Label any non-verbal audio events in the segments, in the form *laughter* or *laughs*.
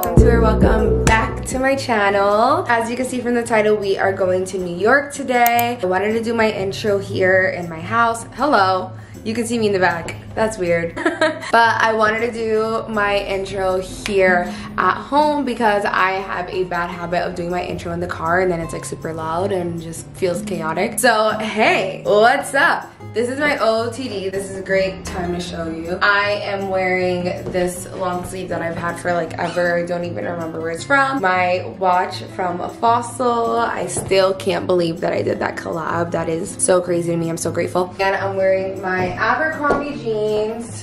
welcome to or welcome back to my channel. As you can see from the title, we are going to New York today. I wanted to do my intro here in my house. Hello. You can see me in the back. That's weird. *laughs* but I wanted to do my intro here at home because I have a bad habit of doing my intro in the car and then it's like super loud and just feels chaotic. So hey, what's up? This is my OOTD. This is a great time to show you. I am wearing this long sleeve that I've had for like ever. I don't even remember where it's from. My watch from Fossil. I still can't believe that I did that collab. That is so crazy to me. I'm so grateful. And I'm wearing my Abercrombie jeans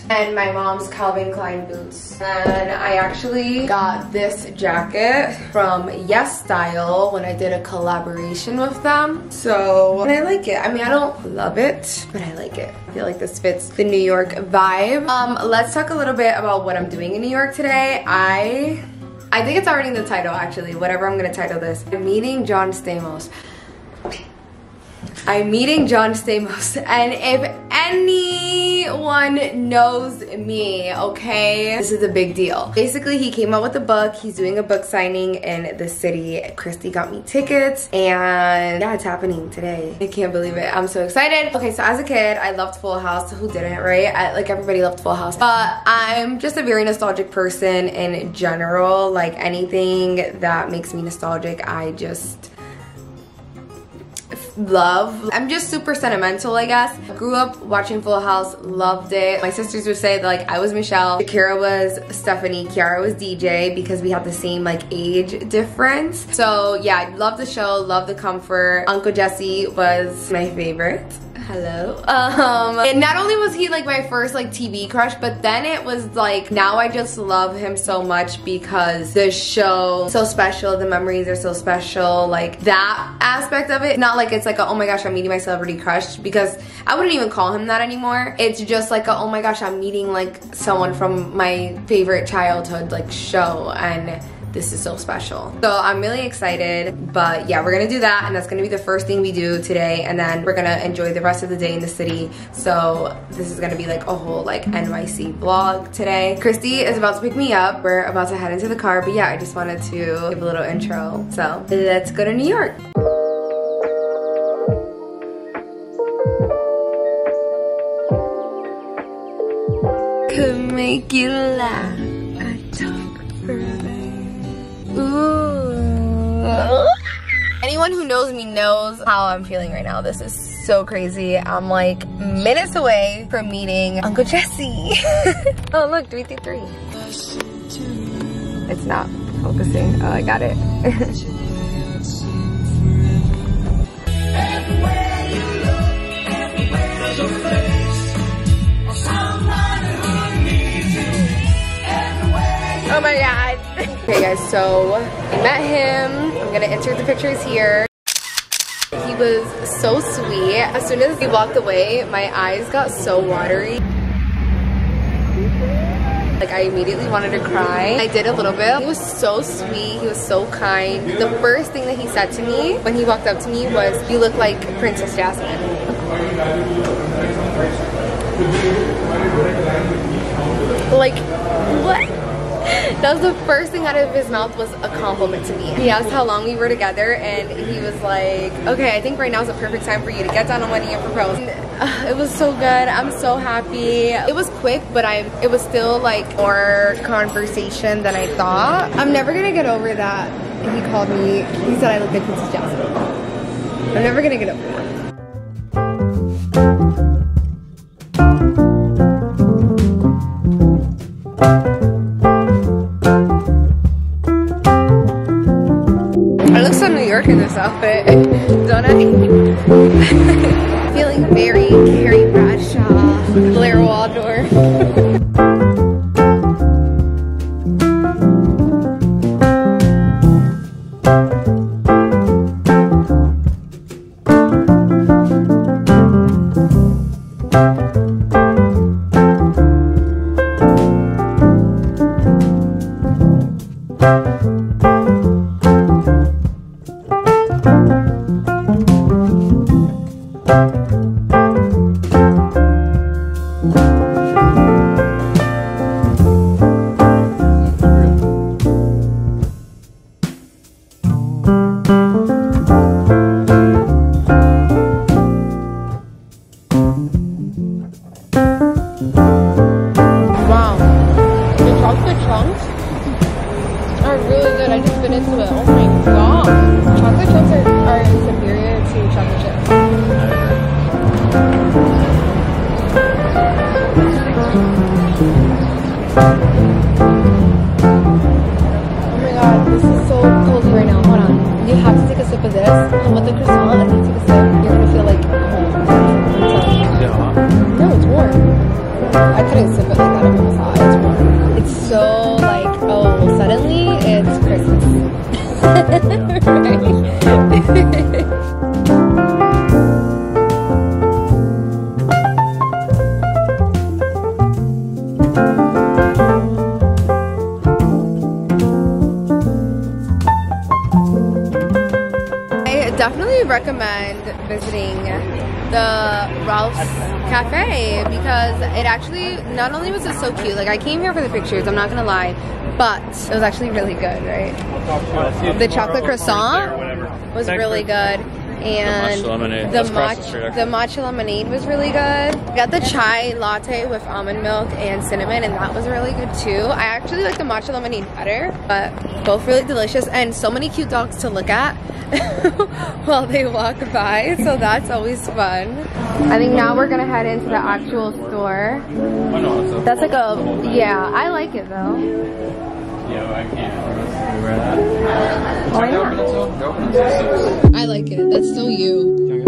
and my mom's Calvin Klein boots. And I actually got this jacket from Yes Style when I did a collaboration with them. So, and I like it. I mean, I don't love it, but I like it. I feel like this fits the New York vibe. Um, let's talk a little bit about what I'm doing in New York today. I I think it's already in the title actually, whatever I'm gonna title this. I'm meeting John Stamos. I'm meeting John Stamos *laughs* and if anyone knows me, okay, this is a big deal. Basically, he came out with a book. He's doing a book signing in the city. Christy got me tickets and yeah, it's happening today. I can't believe it. I'm so excited. Okay, so as a kid, I loved Full House. Who didn't, right? I, like everybody loved Full House. But I'm just a very nostalgic person in general. Like anything that makes me nostalgic, I just love. I'm just super sentimental, I guess. Grew up watching Full House, loved it. My sisters would say that like I was Michelle, Shakira was Stephanie, Kiara was DJ because we had the same like age difference. So yeah, I love the show, love the comfort. Uncle Jesse was my favorite hello. Um, and not only was he like my first like TV crush, but then it was like, now I just love him so much because the show so special, the memories are so special, like that aspect of it. Not like it's like a, oh my gosh, I'm meeting my celebrity crush because I wouldn't even call him that anymore. It's just like a, oh my gosh, I'm meeting like someone from my favorite childhood like show and this is so special. So I'm really excited, but yeah, we're gonna do that and that's gonna be the first thing we do today and then we're gonna enjoy the rest of the day in the city. So this is gonna be like a whole like NYC vlog today. Christy is about to pick me up. We're about to head into the car, but yeah, I just wanted to give a little intro. So let's go to New York. Could make you laugh. Anyone who knows me knows how I'm feeling right now. This is so crazy. I'm like minutes away from meeting Uncle Jesse. *laughs* oh look, 333. It's not focusing. Oh, I got it. *laughs* guys, so I met him. I'm gonna insert the pictures here. He was so sweet. As soon as he walked away, my eyes got so watery. Like I immediately wanted to cry. I did a little bit. He was so sweet. He was so kind. The first thing that he said to me when he walked up to me was, you look like Princess Jasmine. Like, what? *laughs* that was the first thing out of his mouth was a compliment to me. He asked how long we were together and he was like, okay, I think right now is the perfect time for you to get down on one knee and propose. And, uh, it was so good. I'm so happy. It was quick, but I it was still like more conversation than I thought. I'm never gonna get over that. He called me, he said I looked like Princess Jasmine. I'm never gonna get over that. to New York in this outfit, *laughs* don't I? *laughs* Feeling very Carrie Bradshaw, Blair Waldorf. plums are really good. I just bit into it. Oh my god. *laughs* I definitely recommend visiting the Ralph's Cafe because it actually not only was it so cute, like I came here for the pictures, I'm not gonna lie, but it was actually really good, right? The chocolate croissant was really good. And matcha lemonade. the the matcha, the matcha lemonade was really good. Got the chai latte with almond milk and cinnamon, and that was really good too. I actually like the matcha lemonade better, but both really delicious and so many cute dogs to look at *laughs* while they walk by, so that's always fun. I think now we're gonna head into the actual store. No, it's a- That's like a yeah, I like it though. Yeah, I can't. That. Oh, I like it. That's so you.